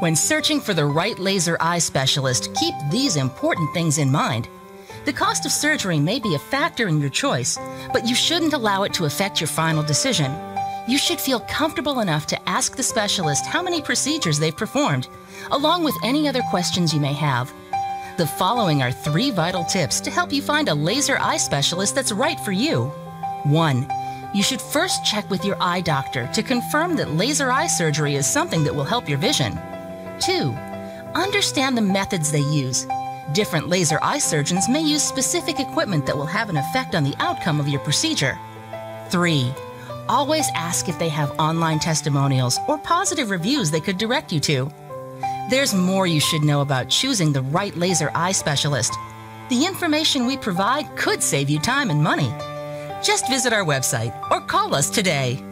When searching for the right laser eye specialist, keep these important things in mind. The cost of surgery may be a factor in your choice, but you shouldn't allow it to affect your final decision. You should feel comfortable enough to ask the specialist how many procedures they've performed, along with any other questions you may have. The following are three vital tips to help you find a laser eye specialist that's right for you. 1. You should first check with your eye doctor to confirm that laser eye surgery is something that will help your vision. 2. Understand the methods they use. Different laser eye surgeons may use specific equipment that will have an effect on the outcome of your procedure. 3. Always ask if they have online testimonials or positive reviews they could direct you to. There's more you should know about choosing the right laser eye specialist. The information we provide could save you time and money. Just visit our website or call us today.